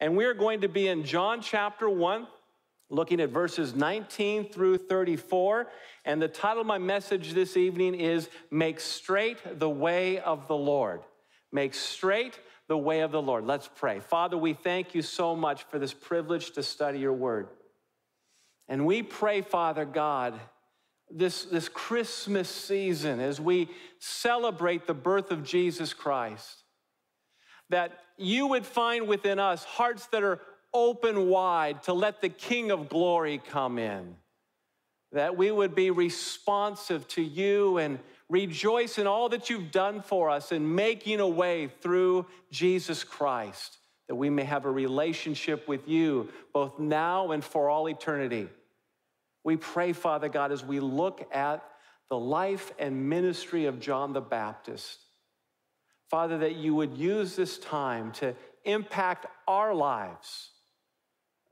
And we're going to be in John chapter 1, looking at verses 19 through 34. And the title of my message this evening is Make Straight the Way of the Lord. Make straight the way of the Lord. Let's pray. Father, we thank you so much for this privilege to study your word. And we pray, Father God, this, this Christmas season as we celebrate the birth of Jesus Christ, that you would find within us hearts that are open wide to let the King of glory come in, that we would be responsive to you and rejoice in all that you've done for us in making a way through Jesus Christ, that we may have a relationship with you both now and for all eternity. We pray, Father God, as we look at the life and ministry of John the Baptist, Father, that you would use this time to impact our lives.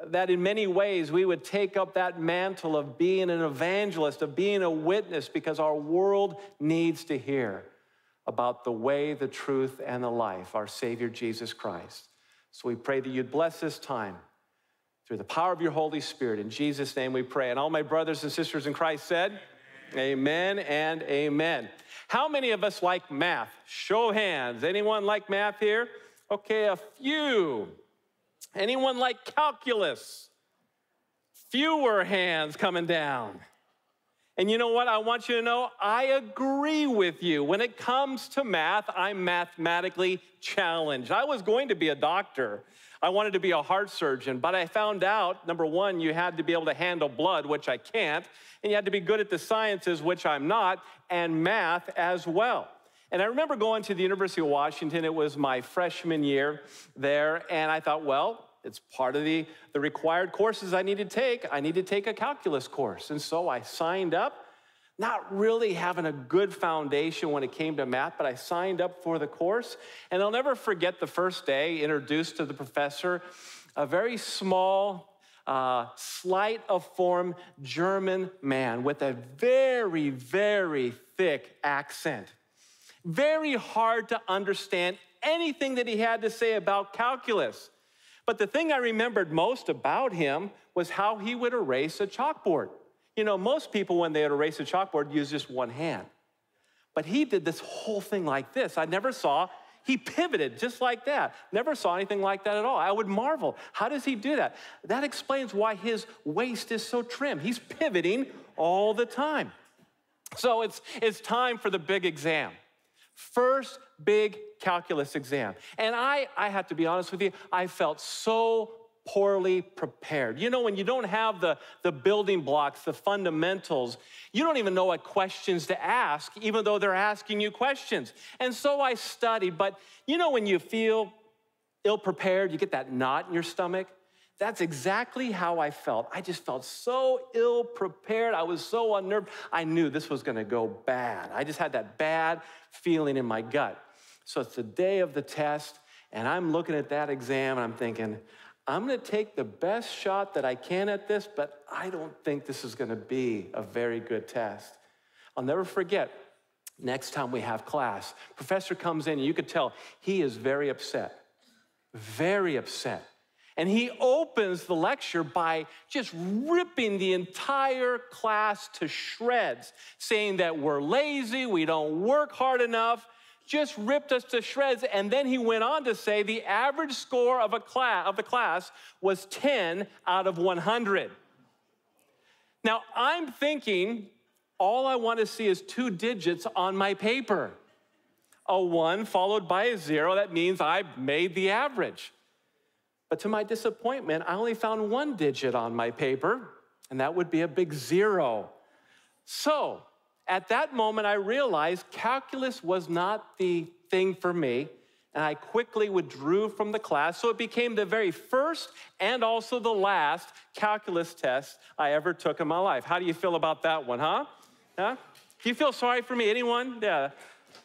That in many ways we would take up that mantle of being an evangelist, of being a witness, because our world needs to hear about the way, the truth, and the life, our Savior Jesus Christ. So we pray that you'd bless this time through the power of your Holy Spirit. In Jesus' name we pray. And all my brothers and sisters in Christ said, Amen, and amen. How many of us like math? Show hands. Anyone like math here? Okay, a few. Anyone like calculus? Fewer hands coming down. And you know what? I want you to know I agree with you. When it comes to math, I'm mathematically challenged. I was going to be a doctor. I wanted to be a heart surgeon, but I found out number one, you had to be able to handle blood, which I can't, and you had to be good at the sciences, which I'm not, and math as well. And I remember going to the University of Washington, it was my freshman year there, and I thought, well, it's part of the, the required courses I need to take. I need to take a calculus course. And so I signed up not really having a good foundation when it came to math, but I signed up for the course. And I'll never forget the first day introduced to the professor, a very small, uh, slight of form German man with a very, very thick accent. Very hard to understand anything that he had to say about calculus. But the thing I remembered most about him was how he would erase a chalkboard. You know, most people, when they would erase a chalkboard, use just one hand. But he did this whole thing like this. I never saw, he pivoted just like that. Never saw anything like that at all. I would marvel. How does he do that? That explains why his waist is so trim. He's pivoting all the time. So it's, it's time for the big exam. First big calculus exam. And I, I have to be honest with you, I felt so poorly prepared. You know, when you don't have the, the building blocks, the fundamentals, you don't even know what questions to ask, even though they're asking you questions. And so I studied, but you know, when you feel ill prepared, you get that knot in your stomach. That's exactly how I felt. I just felt so ill prepared. I was so unnerved. I knew this was going to go bad. I just had that bad feeling in my gut. So it's the day of the test, and I'm looking at that exam and I'm thinking, I'm going to take the best shot that I can at this, but I don't think this is going to be a very good test. I'll never forget next time we have class, professor comes in and you could tell he is very upset, very upset. And he opens the lecture by just ripping the entire class to shreds, saying that we're lazy, we don't work hard enough, just ripped us to shreds. And then he went on to say the average score of, a class, of the class was 10 out of 100. Now, I'm thinking all I want to see is two digits on my paper a one followed by a zero. That means I made the average. But to my disappointment, I only found one digit on my paper, and that would be a big zero. So, at that moment, I realized calculus was not the thing for me, and I quickly withdrew from the class. So it became the very first and also the last calculus test I ever took in my life. How do you feel about that one, huh? Huh? Do you feel sorry for me? Anyone? Yeah.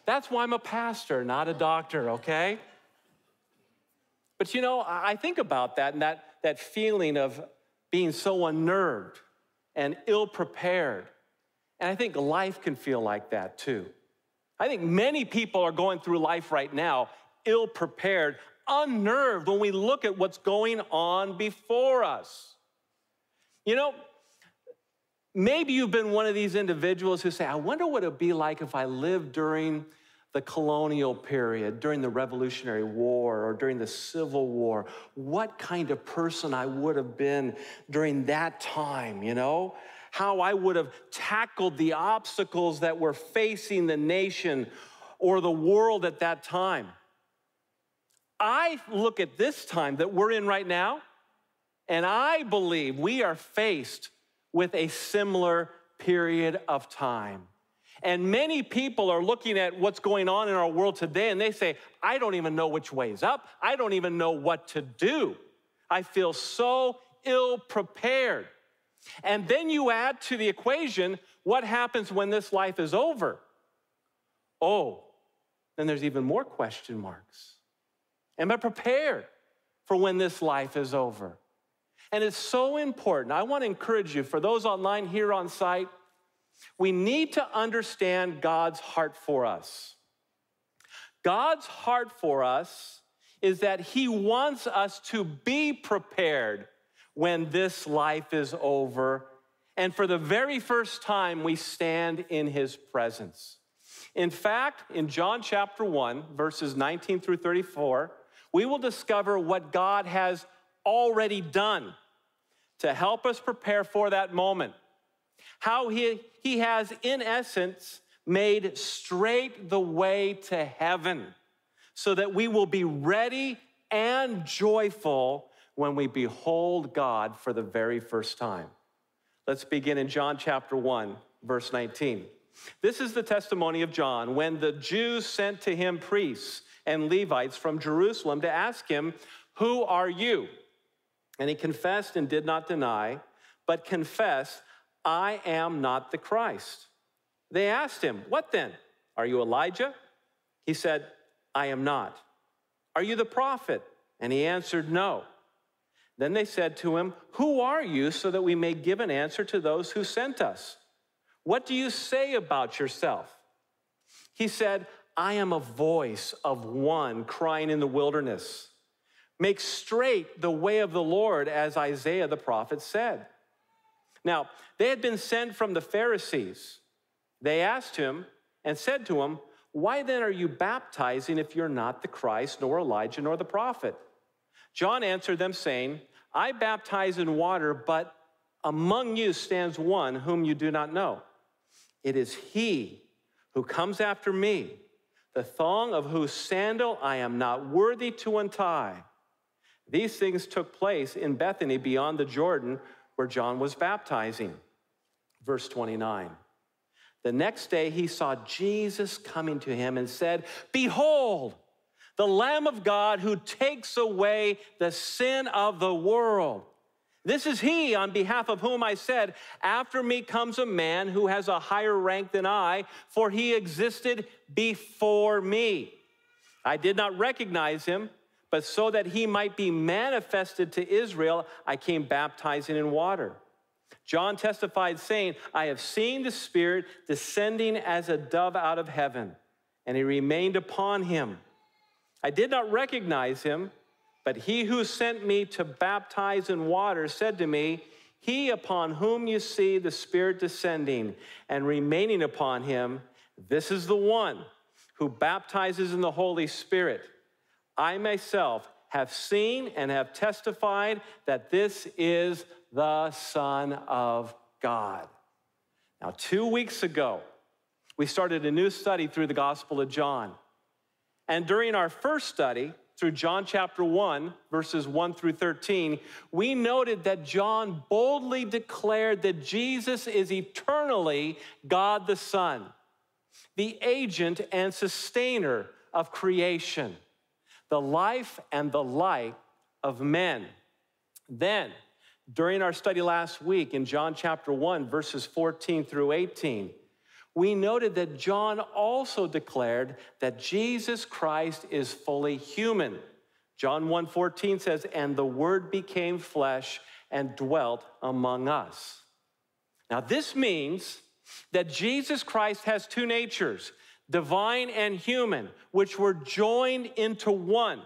That's why I'm a pastor, not a doctor, okay? But you know, I think about that and that, that feeling of being so unnerved and ill prepared and I think life can feel like that too. I think many people are going through life right now ill prepared, unnerved when we look at what's going on before us. You know, maybe you've been one of these individuals who say, I wonder what it would be like if I lived during the colonial period, during the Revolutionary War, or during the Civil War, what kind of person I would have been during that time, you know? How I would have tackled the obstacles that were facing the nation or the world at that time. I look at this time that we're in right now, and I believe we are faced with a similar period of time. And many people are looking at what's going on in our world today and they say, I don't even know which way is up. I don't even know what to do. I feel so ill prepared. And then you add to the equation what happens when this life is over? Oh, then there's even more question marks. Am I prepared for when this life is over? And it's so important. I want to encourage you, for those online here on site, we need to understand God's heart for us. God's heart for us is that He wants us to be prepared when this life is over. And for the very first time, we stand in His presence. In fact, in John chapter 1, verses 19 through 34, we will discover what God has already done to help us prepare for that moment how he, he has, in essence, made straight the way to heaven so that we will be ready and joyful when we behold God for the very first time. Let's begin in John chapter 1, verse 19. This is the testimony of John when the Jews sent to him priests and Levites from Jerusalem to ask him, Who are you? And he confessed and did not deny, but confessed, I am not the Christ. They asked him, What then? Are you Elijah? He said, I am not. Are you the prophet? And he answered, No. Then they said to him, Who are you, so that we may give an answer to those who sent us? What do you say about yourself? He said, I am a voice of one crying in the wilderness. Make straight the way of the Lord, as Isaiah the prophet said. Now, they had been sent from the Pharisees. They asked him and said to him, Why then are you baptizing if you're not the Christ, nor Elijah, nor the prophet? John answered them, saying, I baptize in water, but among you stands one whom you do not know. It is he who comes after me, the thong of whose sandal I am not worthy to untie. These things took place in Bethany beyond the Jordan where John was baptizing. Verse 29. The next day he saw Jesus coming to him and said, Behold, the Lamb of God who takes away the sin of the world. This is he on behalf of whom I said, After me comes a man who has a higher rank than I, for he existed before me. I did not recognize him but so that he might be manifested to Israel, I came baptizing in water. John testified, saying, I have seen the Spirit descending as a dove out of heaven, and he remained upon him. I did not recognize him, but he who sent me to baptize in water said to me, He upon whom you see the Spirit descending and remaining upon him, this is the one who baptizes in the Holy Spirit. I myself have seen and have testified that this is the Son of God. Now, two weeks ago, we started a new study through the Gospel of John. And during our first study, through John chapter 1, verses 1 through 13, we noted that John boldly declared that Jesus is eternally God the Son, the agent and sustainer of creation the life and the light of men. Then, during our study last week in John chapter 1, verses 14 through 18, we noted that John also declared that Jesus Christ is fully human. John 1:14 says, "And the word became flesh and dwelt among us." Now this means that Jesus Christ has two natures divine and human, which were joined into one.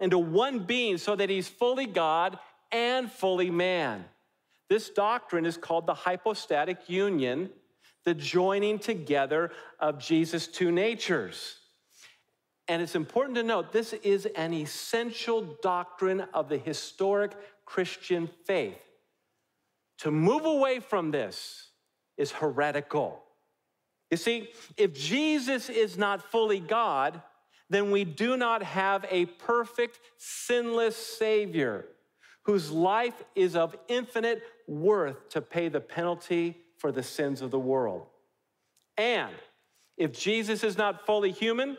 into one being so that he's fully God and fully man. This doctrine is called the hypostatic union, the joining together of Jesus' two natures. And it's important to note this is an essential doctrine of the historic Christian faith. To move away from this is heretical. You see, if Jesus is not fully God, then we do not have a perfect, sinless Savior whose life is of infinite worth to pay the penalty for the sins of the world. And if Jesus is not fully human,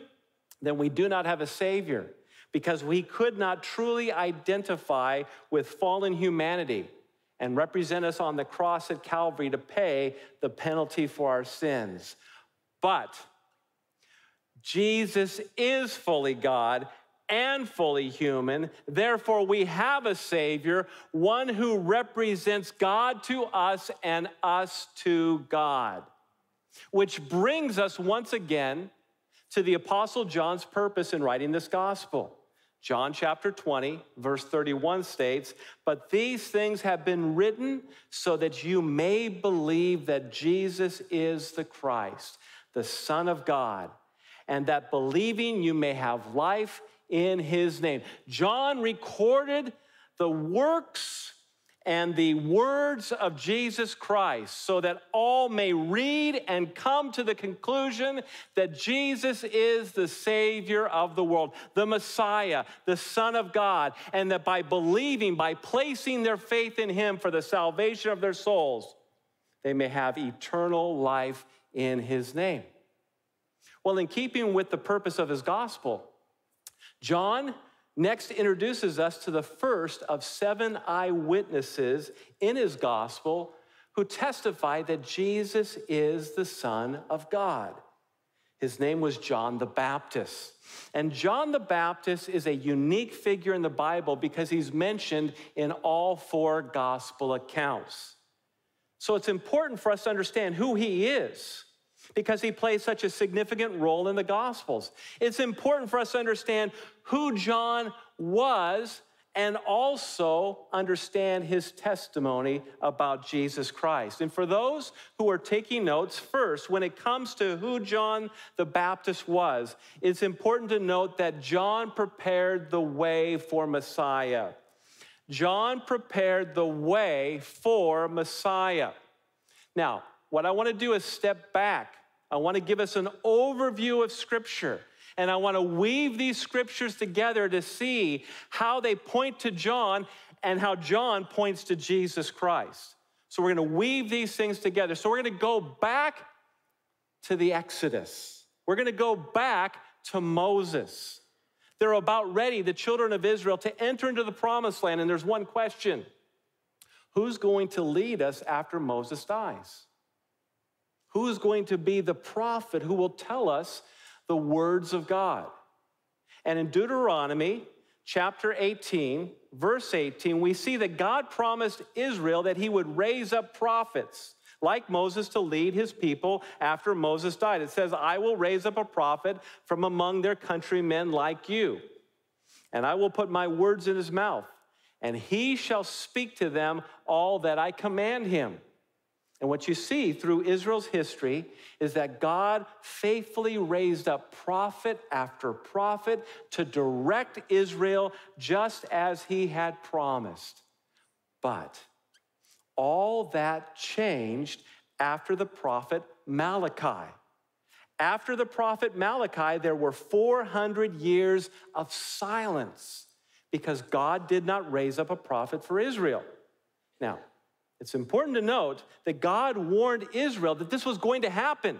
then we do not have a Savior because we could not truly identify with fallen humanity and represent us on the cross at Calvary to pay the penalty for our sins. But Jesus is fully God and fully human. Therefore, we have a Savior, one who represents God to us and us to God. Which brings us once again to the Apostle John's purpose in writing this gospel. John chapter 20, verse 31 states, But these things have been written so that you may believe that Jesus is the Christ, the Son of God, and that believing you may have life in his name. John recorded the works and the words of Jesus Christ so that all may read and come to the conclusion that Jesus is the Savior of the world, the Messiah, the Son of God, and that by believing, by placing their faith in Him for the salvation of their souls, they may have eternal life in His name. Well, in keeping with the purpose of His gospel, John next introduces us to the first of seven eyewitnesses in his gospel who testify that Jesus is the Son of God. His name was John the Baptist. And John the Baptist is a unique figure in the Bible because he's mentioned in all four gospel accounts. So it's important for us to understand who he is because he plays such a significant role in the Gospels. It's important for us to understand who John was and also understand his testimony about Jesus Christ. And for those who are taking notes, first, when it comes to who John the Baptist was, it's important to note that John prepared the way for Messiah. John prepared the way for Messiah. Now, what I want to do is step back. I want to give us an overview of Scripture. And I want to weave these scriptures together to see how they point to John and how John points to Jesus Christ. So we're going to weave these things together. So we're going to go back to the Exodus. We're going to go back to Moses. They're about ready, the children of Israel, to enter into the promised land. And there's one question Who's going to lead us after Moses dies? Who's going to be the prophet who will tell us the words of God? And in Deuteronomy chapter 18, verse 18, we see that God promised Israel that he would raise up prophets like Moses to lead his people after Moses died. It says, I will raise up a prophet from among their countrymen like you, and I will put my words in his mouth, and he shall speak to them all that I command him. And what you see through Israel's history is that God faithfully raised up prophet after prophet to direct Israel just as he had promised. But all that changed after the prophet Malachi. After the prophet Malachi, there were 400 years of silence because God did not raise up a prophet for Israel. Now, it's important to note that God warned Israel that this was going to happen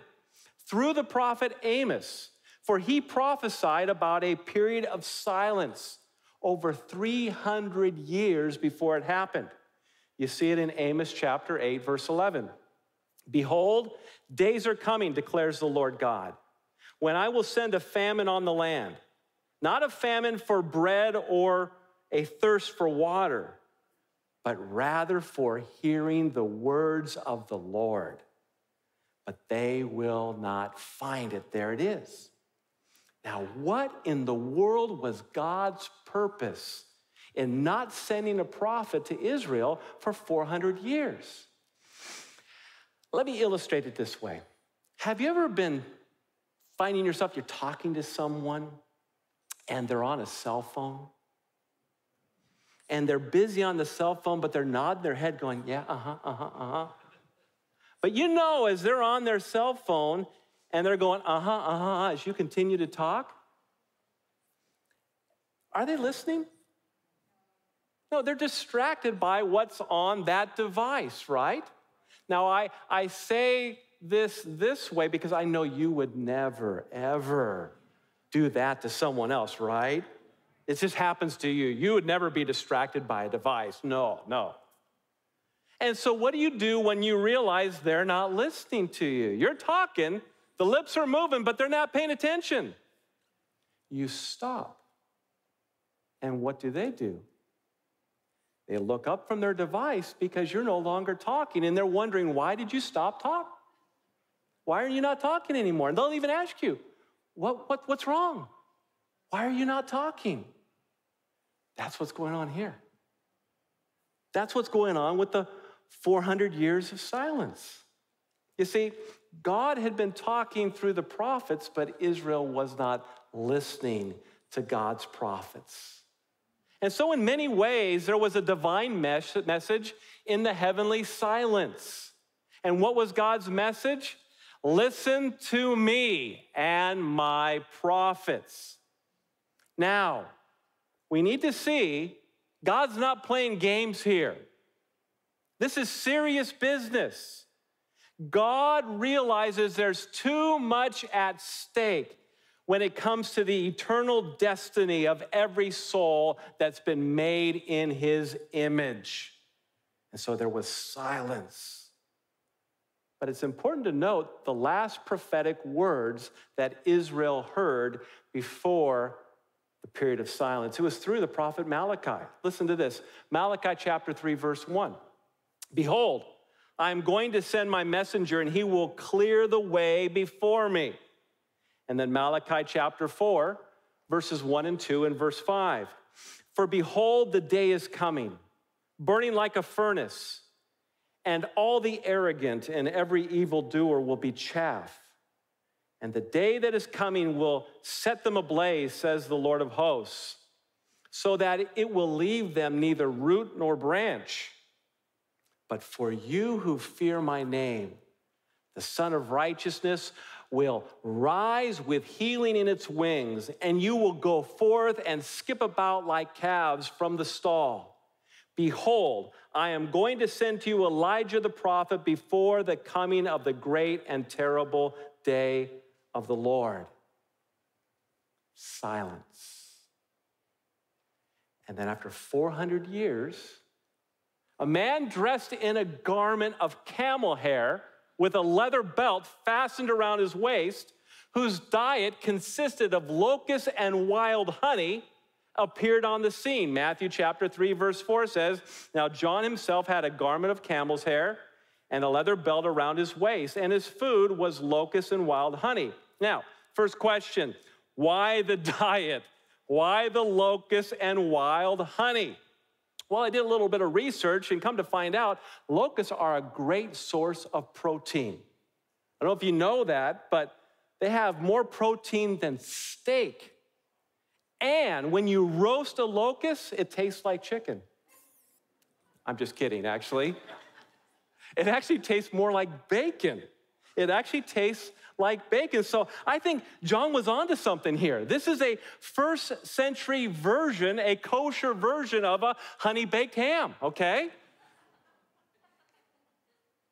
through the prophet Amos, for he prophesied about a period of silence over 300 years before it happened. You see it in Amos chapter 8, verse 11. Behold, days are coming, declares the Lord God, when I will send a famine on the land, not a famine for bread or a thirst for water but rather for hearing the words of the Lord. But they will not find it. There it is. Now, what in the world was God's purpose in not sending a prophet to Israel for 400 years? Let me illustrate it this way. Have you ever been finding yourself, you're talking to someone and they're on a cell phone? And they're busy on the cell phone, but they're nodding their head, going, Yeah, uh huh, uh huh, uh huh. But you know, as they're on their cell phone and they're going, uh huh, uh huh, as you continue to talk, are they listening? No, they're distracted by what's on that device, right? Now, I, I say this this way because I know you would never, ever do that to someone else, right? It just happens to you. You would never be distracted by a device. No, no. And so, what do you do when you realize they're not listening to you? You're talking, the lips are moving, but they're not paying attention. You stop. And what do they do? They look up from their device because you're no longer talking and they're wondering, why did you stop talking? Why are you not talking anymore? And they'll even ask you, what, what, what's wrong? Why are you not talking? That's what's going on here. That's what's going on with the 400 years of silence. You see, God had been talking through the prophets, but Israel was not listening to God's prophets. And so, in many ways, there was a divine mes- message in the heavenly silence. And what was God's message? Listen to me and my prophets. Now, we need to see God's not playing games here. This is serious business. God realizes there's too much at stake when it comes to the eternal destiny of every soul that's been made in his image. And so there was silence. But it's important to note the last prophetic words that Israel heard before the period of silence. It was through the prophet Malachi. Listen to this Malachi chapter 3, verse 1. Behold, I am going to send my messenger, and he will clear the way before me. And then Malachi chapter 4, verses 1 and 2, and verse 5. For behold, the day is coming, burning like a furnace, and all the arrogant and every evildoer will be chaff. And the day that is coming will set them ablaze, says the Lord of hosts, so that it will leave them neither root nor branch. But for you who fear my name, the Sun of Righteousness will rise with healing in its wings, and you will go forth and skip about like calves from the stall. Behold, I am going to send to you Elijah the prophet before the coming of the great and terrible day of the Lord. Silence. And then, after 400 years, a man dressed in a garment of camel hair with a leather belt fastened around his waist, whose diet consisted of locusts and wild honey, appeared on the scene. Matthew chapter 3, verse 4 says, Now John himself had a garment of camel's hair and a leather belt around his waist, and his food was locusts and wild honey. Now, first question why the diet? Why the locusts and wild honey? Well, I did a little bit of research and come to find out locusts are a great source of protein. I don't know if you know that, but they have more protein than steak. And when you roast a locust, it tastes like chicken. I'm just kidding, actually. It actually tastes more like bacon. It actually tastes like bacon. So I think John was onto something here. This is a first century version, a kosher version of a honey baked ham, okay?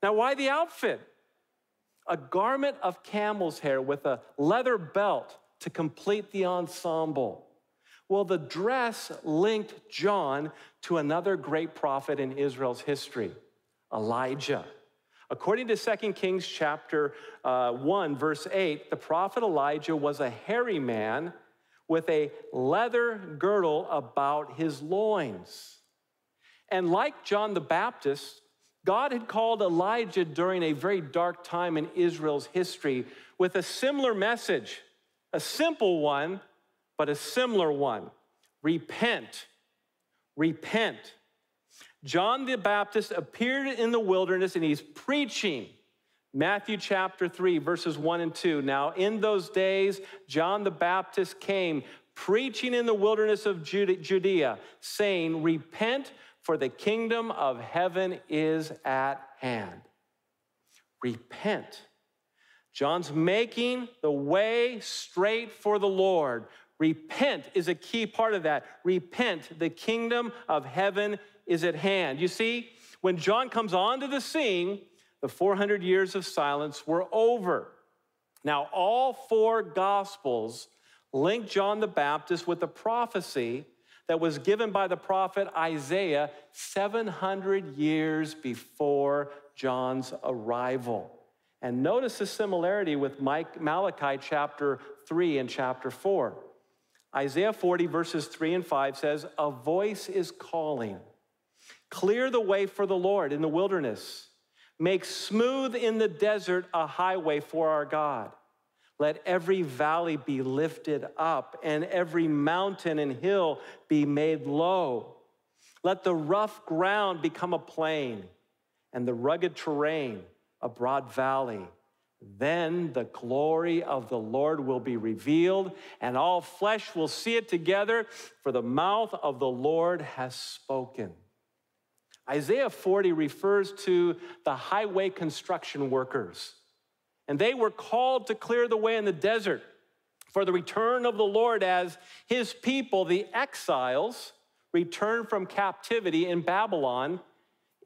Now, why the outfit? A garment of camel's hair with a leather belt to complete the ensemble. Well, the dress linked John to another great prophet in Israel's history, Elijah. According to 2 Kings chapter uh, 1, verse 8, the prophet Elijah was a hairy man with a leather girdle about his loins. And like John the Baptist, God had called Elijah during a very dark time in Israel's history with a similar message a simple one, but a similar one. Repent. Repent. John the Baptist appeared in the wilderness and he's preaching. Matthew chapter 3, verses 1 and 2. Now, in those days, John the Baptist came preaching in the wilderness of Judea, saying, Repent, for the kingdom of heaven is at hand. Repent. John's making the way straight for the Lord. Repent is a key part of that. Repent, the kingdom of heaven is at hand. You see, when John comes onto the scene, the 400 years of silence were over. Now, all four gospels link John the Baptist with a prophecy that was given by the prophet Isaiah 700 years before John's arrival. And notice the similarity with Malachi chapter 3 and chapter 4. Isaiah 40, verses 3 and 5 says, A voice is calling. Clear the way for the Lord in the wilderness. Make smooth in the desert a highway for our God. Let every valley be lifted up and every mountain and hill be made low. Let the rough ground become a plain and the rugged terrain a broad valley. Then the glory of the Lord will be revealed, and all flesh will see it together, for the mouth of the Lord has spoken. Isaiah 40 refers to the highway construction workers, and they were called to clear the way in the desert for the return of the Lord as his people, the exiles, returned from captivity in Babylon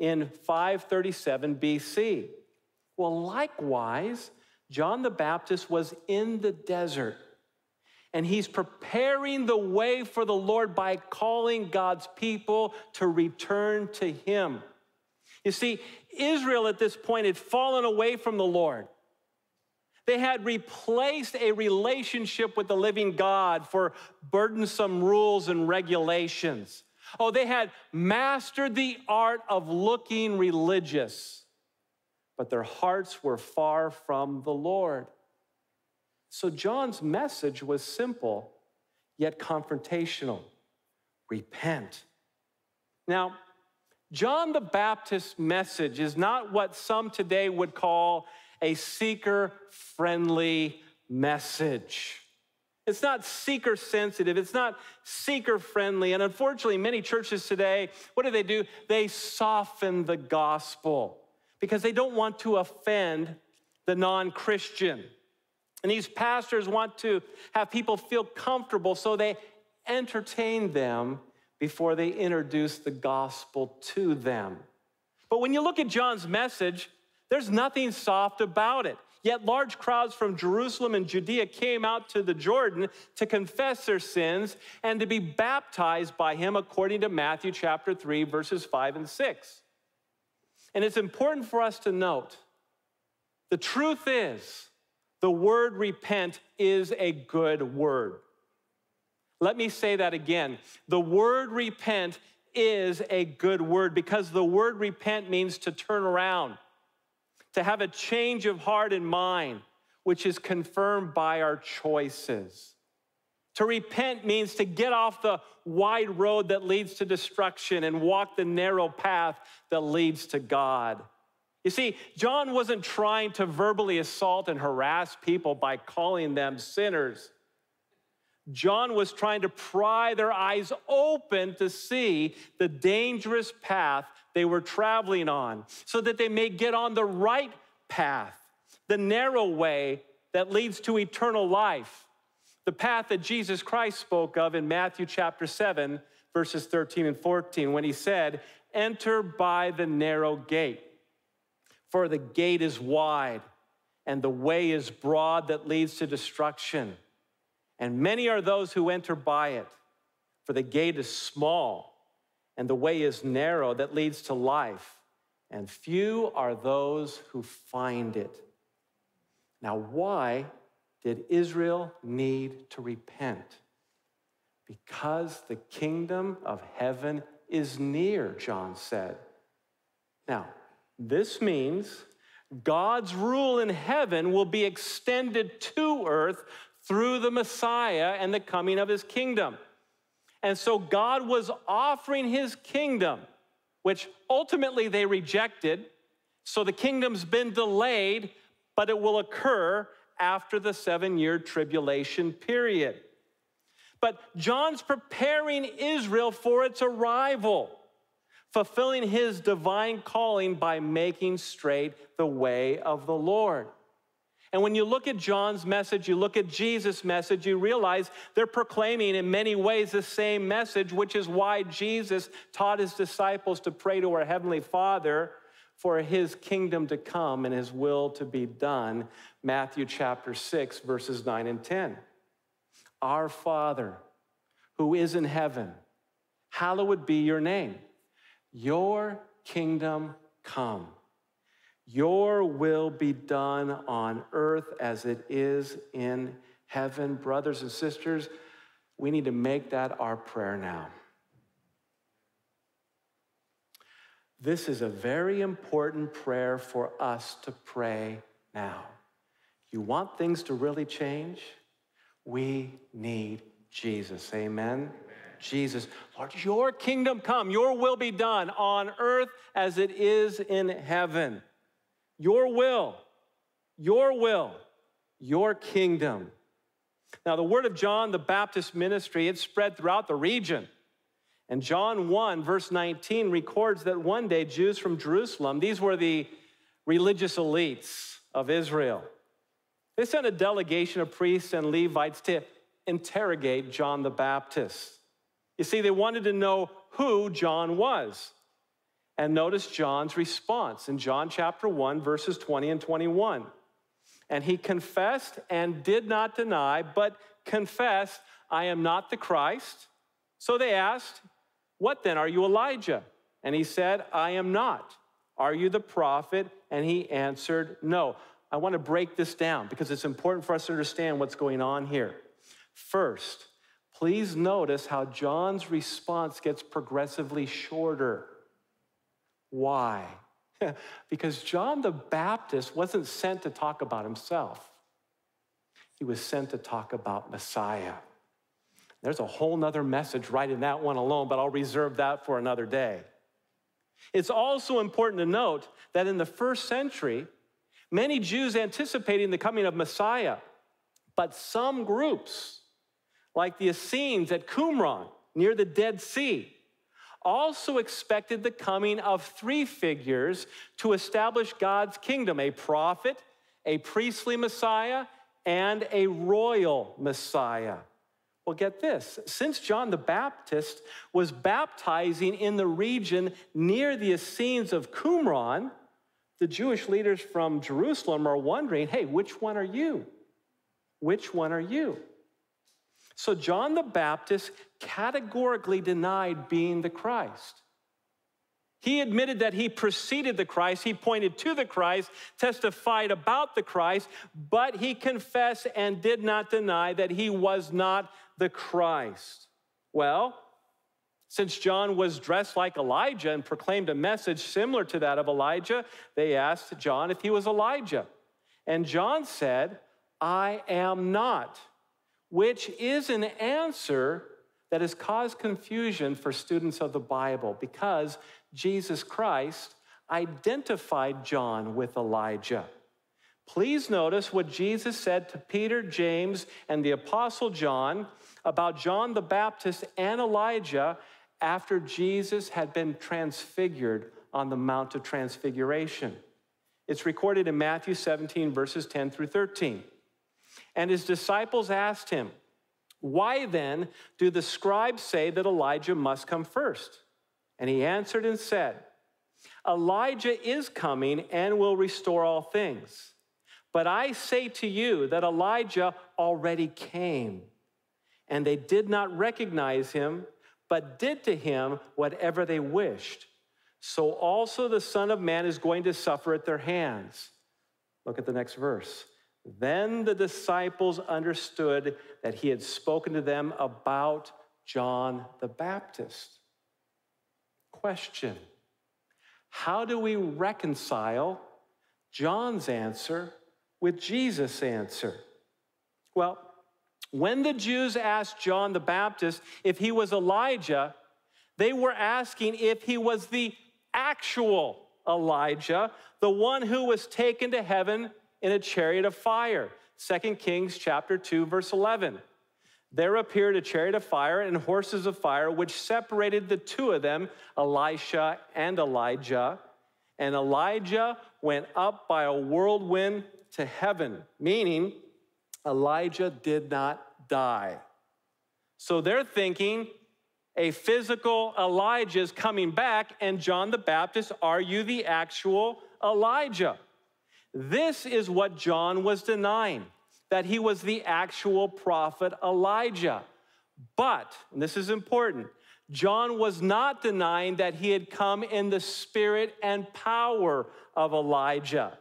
in 537 BC. Well, likewise, John the Baptist was in the desert and he's preparing the way for the Lord by calling God's people to return to him. You see, Israel at this point had fallen away from the Lord. They had replaced a relationship with the living God for burdensome rules and regulations. Oh, they had mastered the art of looking religious, but their hearts were far from the Lord. So John's message was simple, yet confrontational repent. Now, John the Baptist's message is not what some today would call a seeker friendly message. It's not seeker sensitive. It's not seeker friendly. And unfortunately, many churches today, what do they do? They soften the gospel because they don't want to offend the non Christian. And these pastors want to have people feel comfortable, so they entertain them before they introduce the gospel to them. But when you look at John's message, there's nothing soft about it. Yet large crowds from Jerusalem and Judea came out to the Jordan to confess their sins and to be baptized by him, according to Matthew chapter 3, verses 5 and 6. And it's important for us to note the truth is, the word repent is a good word. Let me say that again. The word repent is a good word because the word repent means to turn around, to have a change of heart and mind, which is confirmed by our choices. To repent means to get off the wide road that leads to destruction and walk the narrow path that leads to God. You see, John wasn't trying to verbally assault and harass people by calling them sinners. John was trying to pry their eyes open to see the dangerous path they were traveling on so that they may get on the right path, the narrow way that leads to eternal life, the path that Jesus Christ spoke of in Matthew chapter 7, verses 13 and 14, when he said, Enter by the narrow gate. For the gate is wide and the way is broad that leads to destruction. And many are those who enter by it. For the gate is small and the way is narrow that leads to life. And few are those who find it. Now, why did Israel need to repent? Because the kingdom of heaven is near, John said. Now, this means God's rule in heaven will be extended to earth through the Messiah and the coming of his kingdom. And so God was offering his kingdom, which ultimately they rejected. So the kingdom's been delayed, but it will occur after the seven year tribulation period. But John's preparing Israel for its arrival, fulfilling his divine calling by making straight the way of the Lord. And when you look at John's message, you look at Jesus' message, you realize they're proclaiming in many ways the same message, which is why Jesus taught his disciples to pray to our Heavenly Father for his kingdom to come and his will to be done. Matthew chapter 6, verses 9 and 10. Our Father, who is in heaven, hallowed be your name. Your kingdom come. Your will be done on earth as it is in heaven. Brothers and sisters, we need to make that our prayer now. This is a very important prayer for us to pray now. You want things to really change? We need Jesus. Amen. Jesus, Lord, your kingdom come, your will be done on earth as it is in heaven. Your will, your will, your kingdom. Now, the word of John the Baptist ministry, it spread throughout the region. And John 1, verse 19, records that one day Jews from Jerusalem, these were the religious elites of Israel, they sent a delegation of priests and Levites to interrogate John the Baptist. You see, they wanted to know who John was. And notice John's response in John chapter 1, verses 20 and 21. And he confessed and did not deny, but confessed, I am not the Christ. So they asked, What then? Are you Elijah? And he said, I am not. Are you the prophet? And he answered, No. I want to break this down because it's important for us to understand what's going on here. First, please notice how John's response gets progressively shorter. Why? because John the Baptist wasn't sent to talk about himself, he was sent to talk about Messiah. There's a whole nother message right in that one alone, but I'll reserve that for another day. It's also important to note that in the first century, Many Jews anticipating the coming of Messiah, but some groups, like the Essenes at Qumran near the Dead Sea, also expected the coming of three figures to establish God's kingdom a prophet, a priestly Messiah, and a royal Messiah. Well, get this since John the Baptist was baptizing in the region near the Essenes of Qumran, the Jewish leaders from Jerusalem are wondering hey, which one are you? Which one are you? So John the Baptist categorically denied being the Christ. He admitted that he preceded the Christ, he pointed to the Christ, testified about the Christ, but he confessed and did not deny that he was not the Christ. Well, since John was dressed like Elijah and proclaimed a message similar to that of Elijah, they asked John if he was Elijah. And John said, I am not, which is an answer that has caused confusion for students of the Bible because Jesus Christ identified John with Elijah. Please notice what Jesus said to Peter, James, and the Apostle John about John the Baptist and Elijah after Jesus had been transfigured on the Mount of Transfiguration. It's recorded in Matthew 17, verses 10 through 13. And his disciples asked him, Why then do the scribes say that Elijah must come first? And he answered and said, Elijah is coming and will restore all things. But I say to you that Elijah already came, and they did not recognize him but did to him whatever they wished. So also the Son of Man is going to suffer at their hands. Look at the next verse. Then the disciples understood that he had spoken to them about John the Baptist. Question How do we reconcile John's answer with Jesus' answer? Well, When the Jews asked John the Baptist if he was Elijah, they were asking if he was the actual Elijah, the one who was taken to heaven in a chariot of fire. 2 Kings chapter 2 verse 11. There appeared a chariot of fire and horses of fire which separated the two of them, Elisha and Elijah. And Elijah went up by a whirlwind to heaven, meaning Elijah did not die. So they're thinking a physical Elijah is coming back, and John the Baptist, are you the actual Elijah? This is what John was denying that he was the actual prophet Elijah. But, this is important, John was not denying that he had come in the spirit and power of Elijah.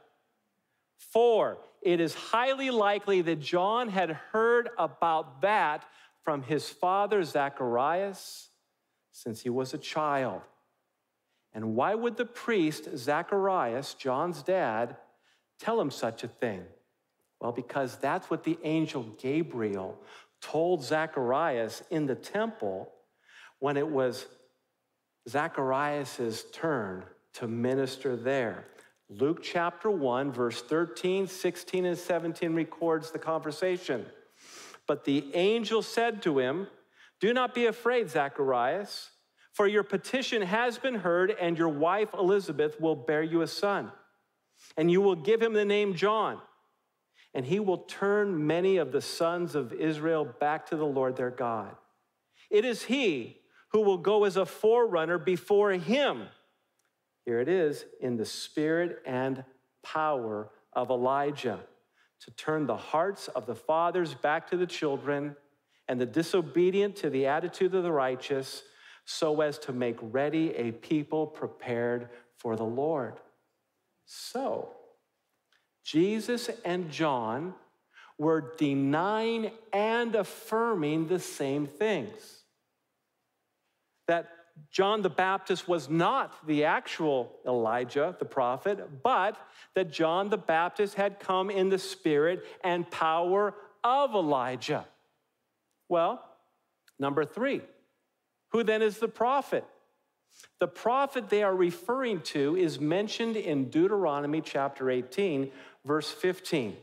For it is highly likely that John had heard about that from his father Zacharias since he was a child. And why would the priest Zacharias, John's dad, tell him such a thing? Well, because that's what the angel Gabriel told Zacharias in the temple when it was Zacharias' turn to minister there. Luke chapter 1, verse 13, 16, and 17 records the conversation. But the angel said to him, Do not be afraid, Zacharias, for your petition has been heard, and your wife Elizabeth will bear you a son. And you will give him the name John. And he will turn many of the sons of Israel back to the Lord their God. It is he who will go as a forerunner before him here it is in the spirit and power of Elijah to turn the hearts of the fathers back to the children and the disobedient to the attitude of the righteous, so as to make ready a people prepared for the Lord. So, Jesus and John were denying and affirming the same things. That John the Baptist was not the actual Elijah, the prophet, but that John the Baptist had come in the spirit and power of Elijah. Well, number three, who then is the prophet? The prophet they are referring to is mentioned in Deuteronomy chapter 18, verse 15.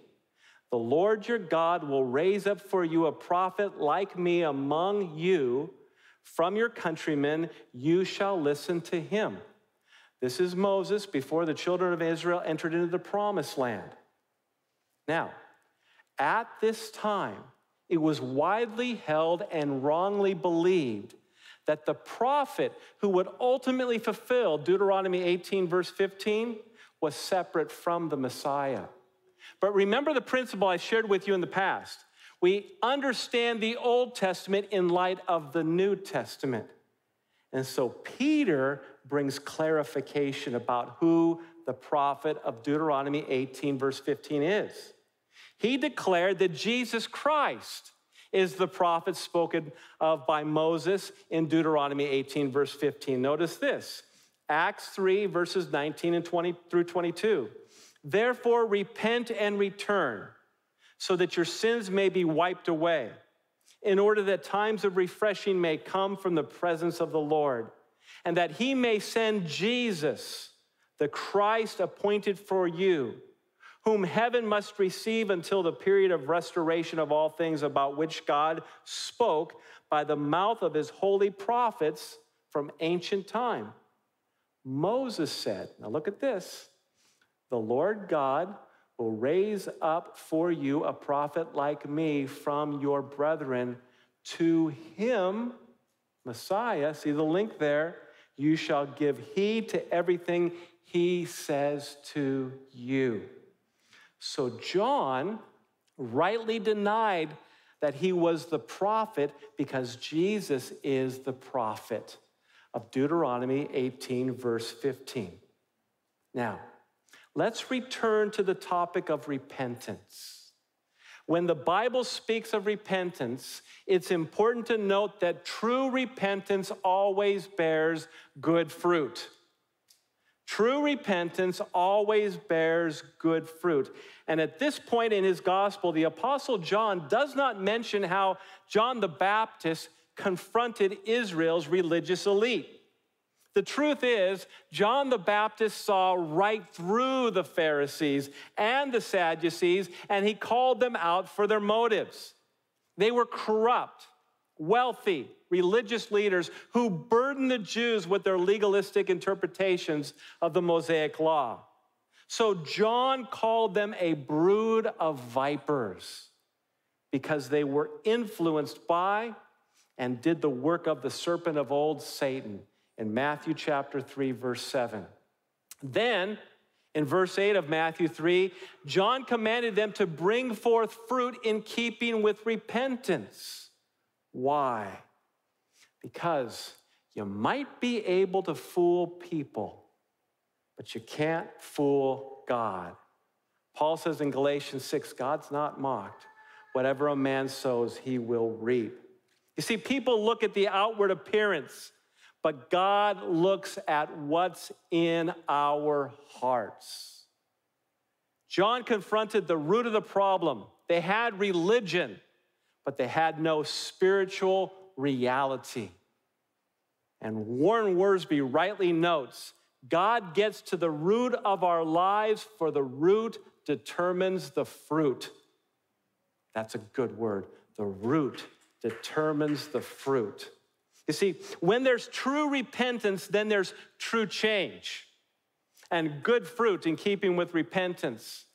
The Lord your God will raise up for you a prophet like me among you from your countrymen, you shall listen to him. This is Moses before the children of Israel entered into the promised land. Now, at this time, it was widely held and wrongly believed that the prophet who would ultimately fulfill Deuteronomy 18, verse 15, was separate from the Messiah. But remember the principle I shared with you in the past we understand the Old Testament in light of the New Testament. And so Peter brings clarification about who the prophet of Deuteronomy 18, verse 15 is. He declared that Jesus Christ is the prophet spoken of by Moses in Deuteronomy 18, verse 15. Notice this Acts 3, verses 19 and 20 through 22. Therefore, repent and return so that your sins may be wiped away, in order that times of refreshing may come from the presence of the Lord, and that he may send Jesus, the Christ appointed for you, whom heaven must receive until the period of restoration of all things about which God spoke by the mouth of his holy prophets from ancient time. Moses said, Now look at this. The Lord God will raise up for you a prophet like me from your brethren. To him, Messiah, see the link there, you shall give heed to everything he says to you. So John rightly denied that he was the prophet because Jesus is the prophet of Deuteronomy 18, verse 15. Now, let's return to the topic of repentance. When the Bible speaks of repentance, it's important to note that true repentance always bears good fruit. True repentance always bears good fruit. And at this point in his gospel, the Apostle John does not mention how John the Baptist confronted Israel's religious elite. The truth is, John the Baptist saw right through the Pharisees and the Sadducees, and he called them out for their motives. They were corrupt, wealthy, religious leaders who burdened the Jews with their legalistic interpretations of the Mosaic law. So John called them a brood of vipers because they were influenced by and did the work of the serpent of old, Satan, in Matthew chapter 3, verse 7. Then, in verse 8 of Matthew 3, John commanded them to bring forth fruit in keeping with repentance. Why? Because you might be able to fool people, but you can't fool God. Paul says in Galatians 6 God's not mocked. Whatever a man sows, he will reap. You see, people look at the outward appearance, but God looks at what's in our hearts. John confronted the root of the problem. They had religion, but they had no spiritual reality. And Warren Wiersbe rightly notes God gets to the root of our lives, for the root determines the fruit. That's a good word. The root determines the fruit. You see, when there's true repentance, then there's true change and good fruit in keeping with repentance.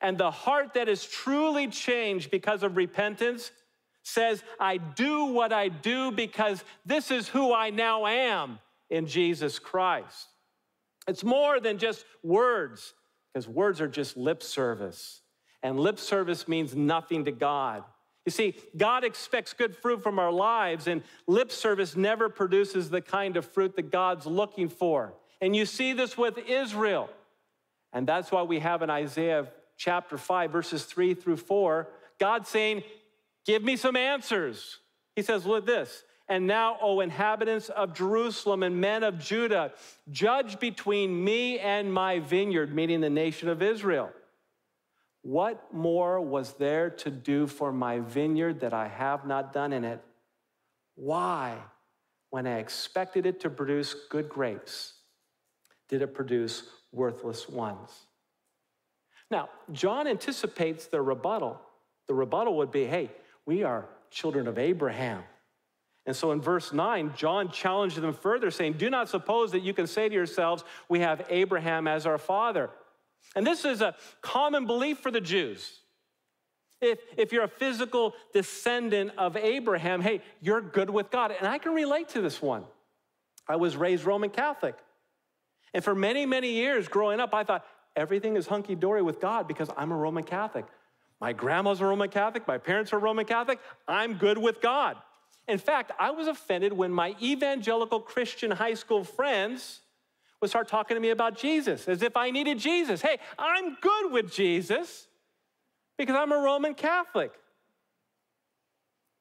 And the heart that is truly changed because of repentance says, I do what I do because this is who I now am in Jesus Christ. It's more than just words, because words are just lip service. And lip service means nothing to God. You see, God expects good fruit from our lives, and lip service never produces the kind of fruit that God's looking for. And you see this with Israel. And that's why we have in Isaiah chapter 5, verses 3 through 4, God saying, Give me some answers. He says, Look at this. And now, O inhabitants of Jerusalem and men of Judah, judge between me and my vineyard, meaning the nation of Israel. What more was there to do for my vineyard that I have not done in it? Why, when I expected it to produce good grapes, did it produce worthless ones? Now, John anticipates the rebuttal. The rebuttal would be hey, we are children of Abraham. And so in verse 9, John challenged them further, saying, Do not suppose that you can say to yourselves, We have Abraham as our father. And this is a common belief for the Jews. If, if you're a physical descendant of Abraham, hey, you're good with God. And I can relate to this one. I was raised Roman Catholic. And for many, many years growing up, I thought everything is hunky dory with God because I'm a Roman Catholic. My grandma's a Roman Catholic, my parents are Roman Catholic. I'm good with God. In fact, I was offended when my evangelical Christian high school friends would start talking to me about Jesus as if I needed Jesus. Hey, I'm good with Jesus because I'm a Roman Catholic.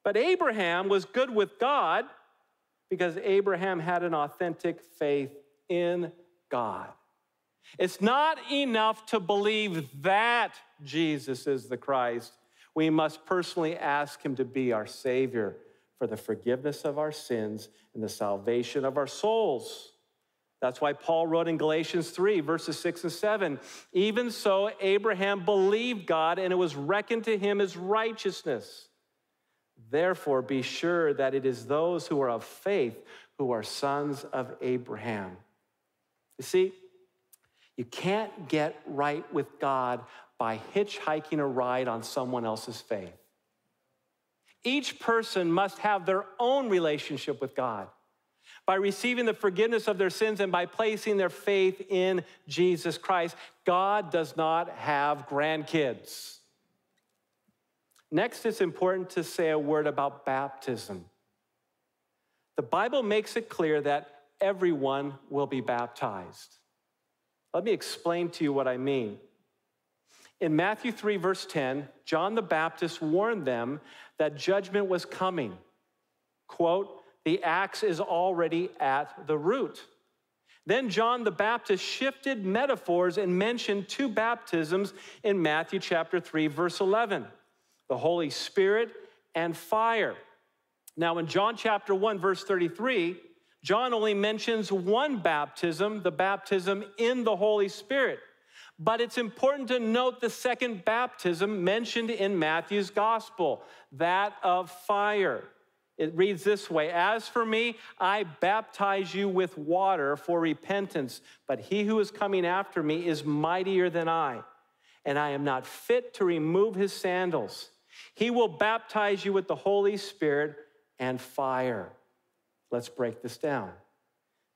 But Abraham was good with God because Abraham had an authentic faith in God. It's not enough to believe that Jesus is the Christ. We must personally ask him to be our Savior for the forgiveness of our sins and the salvation of our souls. That's why Paul wrote in Galatians 3, verses 6 and 7 Even so, Abraham believed God, and it was reckoned to him as righteousness. Therefore, be sure that it is those who are of faith who are sons of Abraham. You see, you can't get right with God by hitchhiking a ride on someone else's faith. Each person must have their own relationship with God by receiving the forgiveness of their sins and by placing their faith in Jesus Christ. God does not have grandkids. Next, it's important to say a word about baptism. The Bible makes it clear that everyone will be baptized. Let me explain to you what I mean. In Matthew 3, verse 10, John the Baptist warned them that judgment was coming. Quote, the axe is already at the root. Then John the Baptist shifted metaphors and mentioned two baptisms in Matthew chapter 3, verse 11 the Holy Spirit and fire. Now, in John chapter 1, verse 33, John only mentions one baptism, the baptism in the Holy Spirit. But it's important to note the second baptism mentioned in Matthew's gospel, that of fire. It reads this way As for me, I baptize you with water for repentance, but he who is coming after me is mightier than I, and I am not fit to remove his sandals. He will baptize you with the Holy Spirit and fire. Let's break this down.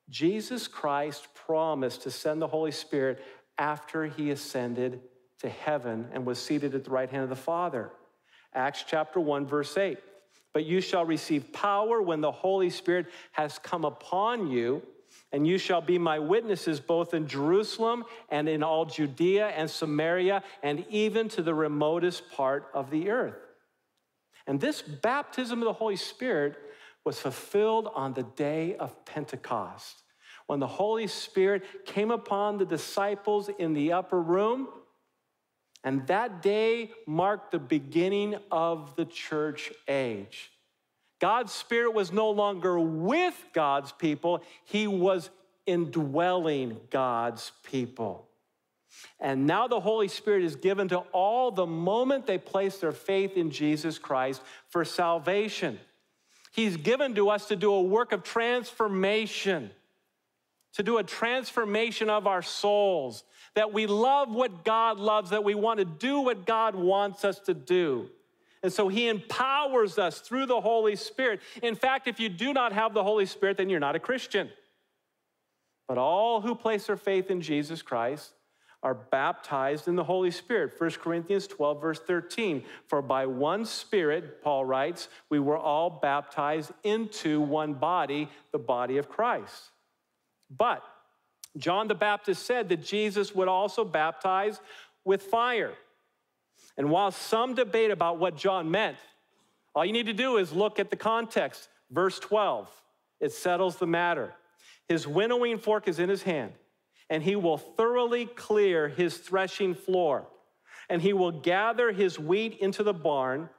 Jesus Christ promised to send the Holy Spirit after he ascended to heaven and was seated at the right hand of the Father. Acts chapter 1, verse 8. But you shall receive power when the Holy Spirit has come upon you, and you shall be my witnesses both in Jerusalem and in all Judea and Samaria and even to the remotest part of the earth. And this baptism of the Holy Spirit was fulfilled on the day of Pentecost when the Holy Spirit came upon the disciples in the upper room and that day marked the beginning of the church age. God's Spirit was no longer with God's people, He was indwelling God's people. And now the Holy Spirit is given to all the moment they place their faith in Jesus Christ for salvation. He's given to us to do a work of transformation, to do a transformation of our souls, that we love what God loves, that we want to do what God wants us to do. And so he empowers us through the Holy Spirit. In fact, if you do not have the Holy Spirit, then you're not a Christian. But all who place their faith in Jesus Christ are baptized in the Holy Spirit. 1 Corinthians 12, verse 13. For by one Spirit, Paul writes, we were all baptized into one body, the body of Christ. But John the Baptist said that Jesus would also baptize with fire. And while some debate about what John meant, all you need to do is look at the context. Verse 12, it settles the matter. His winnowing fork is in his hand, and he will thoroughly clear his threshing floor, and he will gather his wheat into the barn,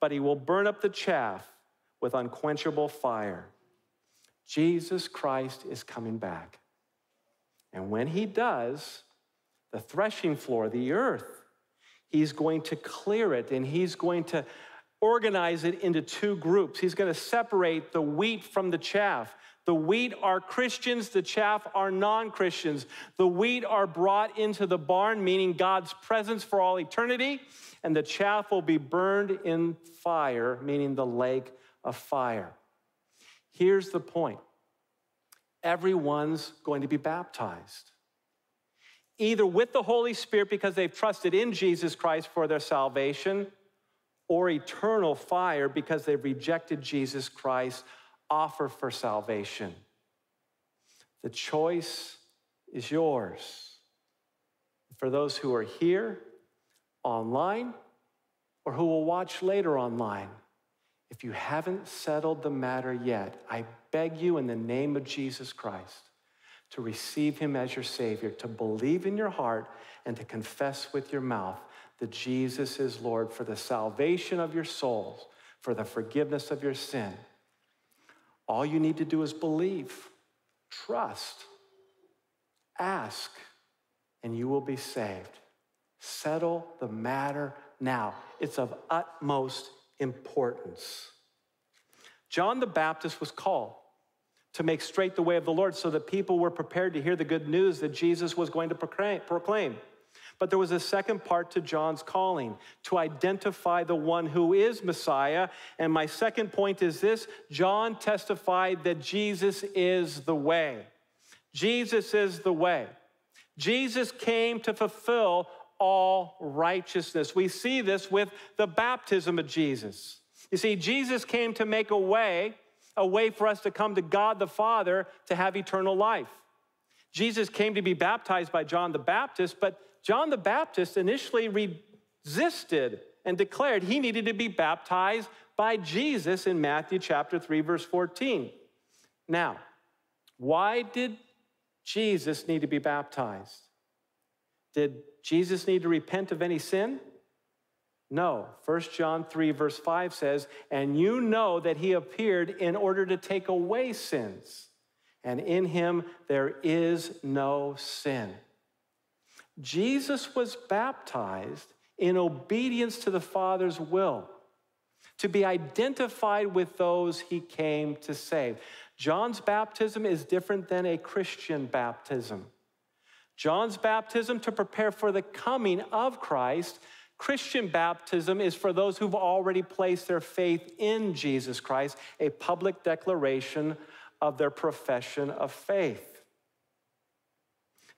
but he will burn up the chaff with unquenchable fire. Jesus Christ is coming back. And when he does, the threshing floor, the earth, he's going to clear it and he's going to organize it into two groups. He's going to separate the wheat from the chaff. The wheat are Christians, the chaff are non Christians. The wheat are brought into the barn, meaning God's presence for all eternity, and the chaff will be burned in fire, meaning the lake of fire. Here's the point everyone's going to be baptized. Either with the Holy Spirit because they've trusted in Jesus Christ for their salvation, or eternal fire because they've rejected Jesus Christ's offer for salvation. The choice is yours. For those who are here, online, or who will watch later online, if you haven't settled the matter yet, I beg you in the name of Jesus Christ to receive him as your Savior, to believe in your heart, and to confess with your mouth that Jesus is Lord for the salvation of your souls, for the forgiveness of your sin. All you need to do is believe, trust, ask, and you will be saved. Settle the matter now. It's of utmost importance. John the Baptist was called to make straight the way of the Lord so that people were prepared to hear the good news that Jesus was going to proclaim. But there was a second part to John's calling to identify the one who is Messiah. And my second point is this John testified that Jesus is the way. Jesus is the way. Jesus came to fulfill all righteousness. We see this with the baptism of Jesus. You see, Jesus came to make a way, a way for us to come to God the Father to have eternal life. Jesus came to be baptized by John the Baptist, but John the Baptist initially resisted and declared he needed to be baptized by Jesus in Matthew chapter 3 verse 14. Now, why did Jesus need to be baptized. Did Jesus need to repent of any sin? No. 1 John 3, verse 5 says, And you know that he appeared in order to take away sins, and in him there is no sin. Jesus was baptized in obedience to the Father's will, to be identified with those he came to save. John's baptism is different than a Christian baptism. John's baptism to prepare for the coming of Christ. Christian baptism is for those who've already placed their faith in Jesus Christ, a public declaration of their profession of faith.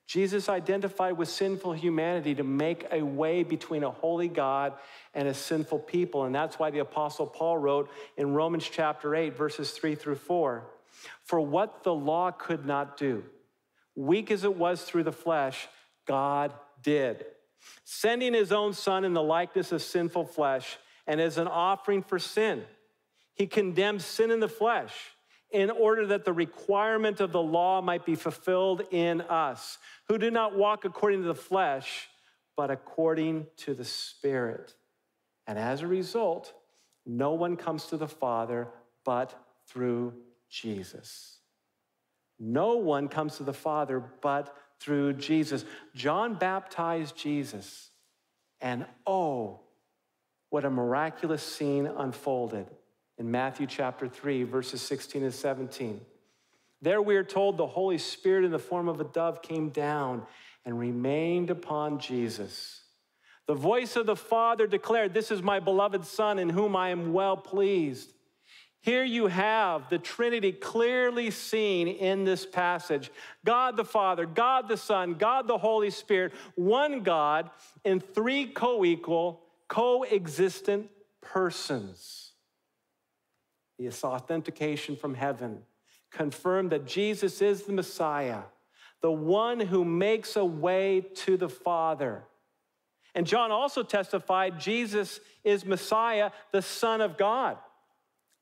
Jesus identified with sinful humanity to make a way between a holy God and a sinful people. And that's why the Apostle Paul wrote in Romans chapter 8, verses 3 through 4 For what the law could not do, weak as it was through the flesh, God did, sending his own Son in the likeness of sinful flesh and as an offering for sin. He condemned sin in the flesh in order that the requirement of the law might be fulfilled in us, who do not walk according to the flesh, but according to the Spirit. And as a result, no one comes to the Father but through Jesus. No one comes to the Father but through Jesus. John baptized Jesus, and oh, what a miraculous scene unfolded in Matthew chapter 3, verses 16 and 17. There we are told the Holy Spirit in the form of a dove came down and remained upon Jesus. The voice of the Father declared, This is my beloved Son in whom I am well pleased. Here you have the Trinity clearly seen in this passage God the Father, God the Son, God the Holy Spirit, one God in three co equal, coexistent persons. This authentication from heaven confirmed that Jesus is the Messiah, the one who makes a way to the Father. And John also testified Jesus is Messiah, the Son of God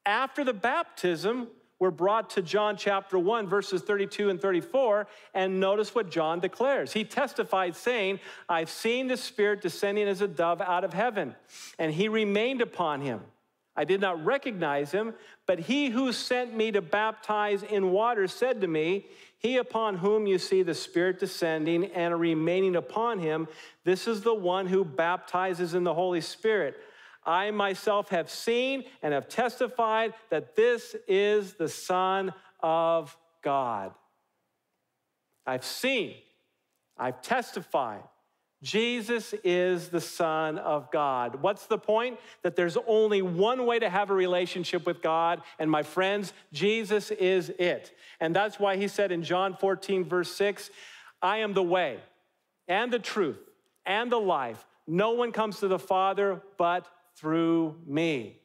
after the baptism were brought to John chapter 1, verses 32 and 34, and notice what John declares. He testified, saying, I've seen the Spirit descending as a dove out of heaven, and he remained upon him. I did not recognize him, but he who sent me to baptize in water said to me, He upon whom you see the Spirit descending and remaining upon him, this is the one who baptizes in the Holy Spirit. I myself have seen and have testified that this is the Son of God. I've seen, I've testified. Jesus is the Son of God. What's the point? That there's only one way to have a relationship with God. And my friends, Jesus is it. And that's why he said in John 14, verse 6, I am the way and the truth and the life. No one comes to the Father but through me.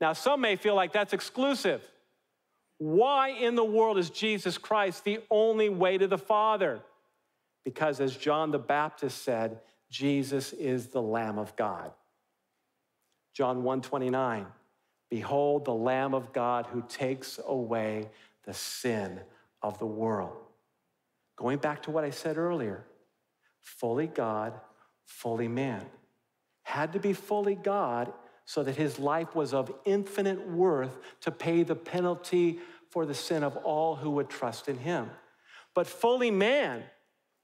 Now, some may feel like that's exclusive. Why in the world is Jesus Christ the only way to the Father? Because as John the Baptist said, Jesus is the Lamb of God. John 129, behold the Lamb of God who takes away the sin of the world. Going back to what I said earlier, fully God, fully man had to be fully God so that his life was of infinite worth to pay the penalty for the sin of all who would trust in him. But fully man,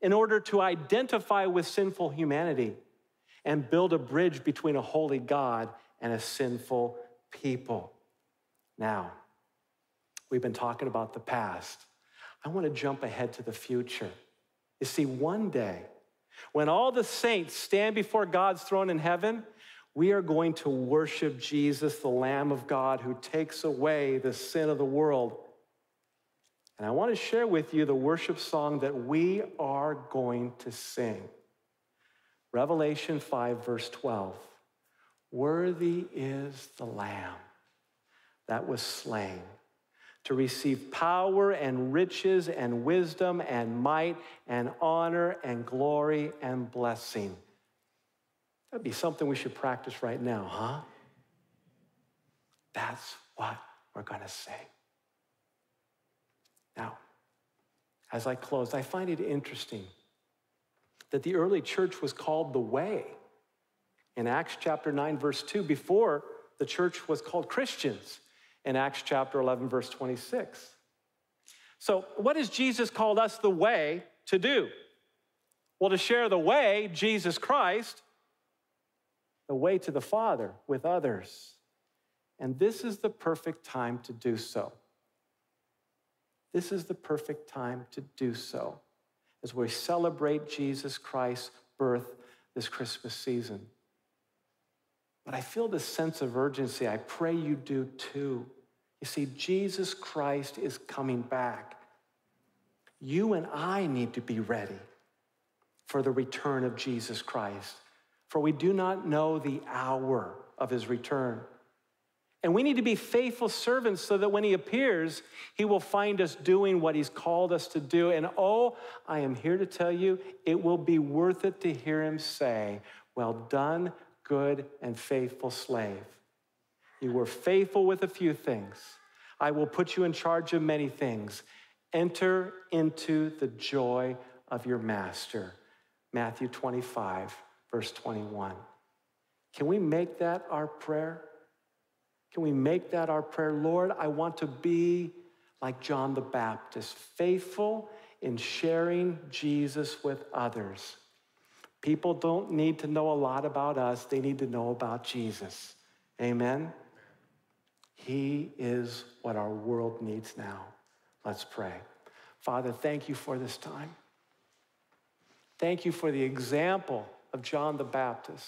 in order to identify with sinful humanity and build a bridge between a holy God and a sinful people. Now, we've been talking about the past. I want to jump ahead to the future. You see, one day, when all the saints stand before God's throne in heaven, we are going to worship Jesus, the Lamb of God, who takes away the sin of the world. And I want to share with you the worship song that we are going to sing. Revelation 5, verse 12. Worthy is the Lamb that was slain to receive power and riches and wisdom and might and honor and glory and blessing. That'd be something we should practice right now, huh? That's what we're going to say. Now, as I close, I find it interesting that the early church was called the way in Acts chapter 9, verse 2, before the church was called Christians in Acts chapter 11, verse 26. So, what has Jesus called us the way to do? Well, to share the way, Jesus Christ, the way to the Father with others. And this is the perfect time to do so. This is the perfect time to do so as we celebrate Jesus Christ's birth this Christmas season. But I feel this sense of urgency. I pray you do too. You see, Jesus Christ is coming back. You and I need to be ready for the return of Jesus Christ, for we do not know the hour of his return. And we need to be faithful servants so that when he appears, he will find us doing what he's called us to do. And oh, I am here to tell you, it will be worth it to hear him say, Well done, good and faithful slave. You were faithful with a few things. I will put you in charge of many things. Enter into the joy of your master. Matthew 25, verse 21. Can we make that our prayer? Can we make that our prayer? Lord, I want to be like John the Baptist, faithful in sharing Jesus with others. People don't need to know a lot about us, they need to know about Jesus. Amen? He is what our world needs now. Let's pray. Father, thank you for this time. Thank you for the example of John the Baptist.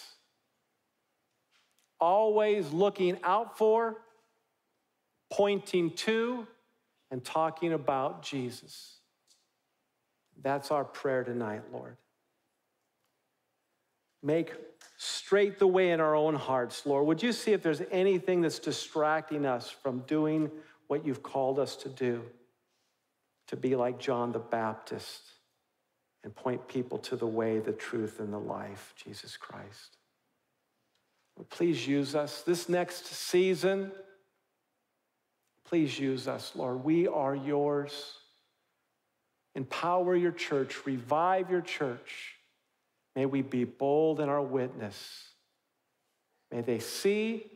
Always looking out for, pointing to, and talking about Jesus. That's our prayer tonight, Lord. Make straight the way in our own hearts, Lord. Would you see if there's anything that's distracting us from doing what you've called us to do? To be like John the Baptist and point people to the way, the truth, and the life, Jesus Christ. Please use us this next season. Please use us, Lord. We are yours. Empower your church, revive your church. May we be bold in our witness. May they see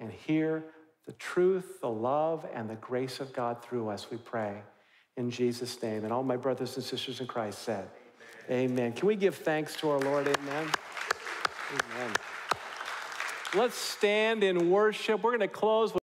and hear the truth, the love, and the grace of God through us, we pray. In Jesus' name. And all my brothers and sisters in Christ said, Amen. Amen. Can we give thanks to our Lord? Amen. Amen. Let's stand in worship. We're going to close with